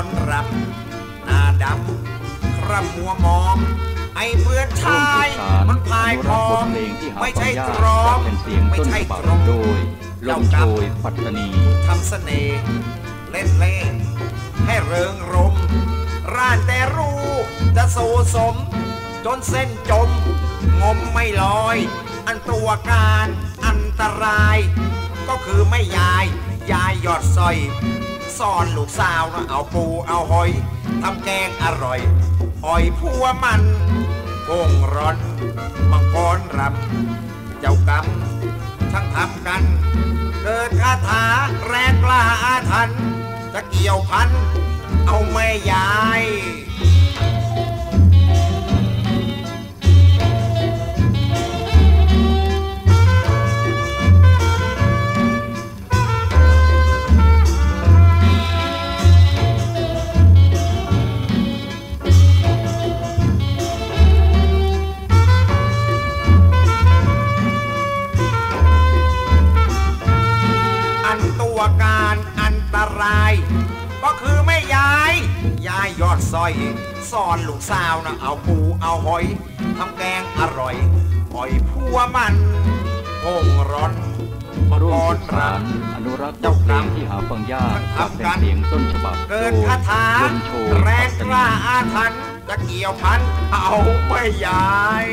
รรำหน้าดำคร่ำมัวมอง ไอ้เพื่อนชาย มันพายพองไม่ใช่กรองเป็นเสียงไม่ต้นใช่ฉบับกรองโดยลมโชยปัตตานีทำเสน่ห์เล่นเล่ห์ให้เริงรมร่านแต่รู้จะสู่สม จนเส้นจม งมไม่ลอย อันตัวการอันตราย ก็คือไม่ยาย ยายหยอดสร้อย ซ่อนลูกสาวนะเอาปูเอาหอยทำแกงอร่อยหอยพัวมันโพงร้อนมังกรรำเจ้ากรรมทั้งทำกัน เกิดคาถาแรงกล้าอาถรรพ์จะเกี่ยวพัน เอาแม่ยาย วการอันตราย ก็คือไม่ยายยายยอดซอยสอนลูกสาวนะเอาปูเอาหอยทำแกงอร่อยหอยพัวมันพงร้อนมาร่วก่อมนสืบรัสานรอนุรักษ์บทเพลงที่หาฟังยากกับเป็นเสียงต้นฉบับโดเกิยดคาถาลมโชยแรปังตตากล้านีอาถรรพ์จะเกี่ยวพันเอาไม่ยาย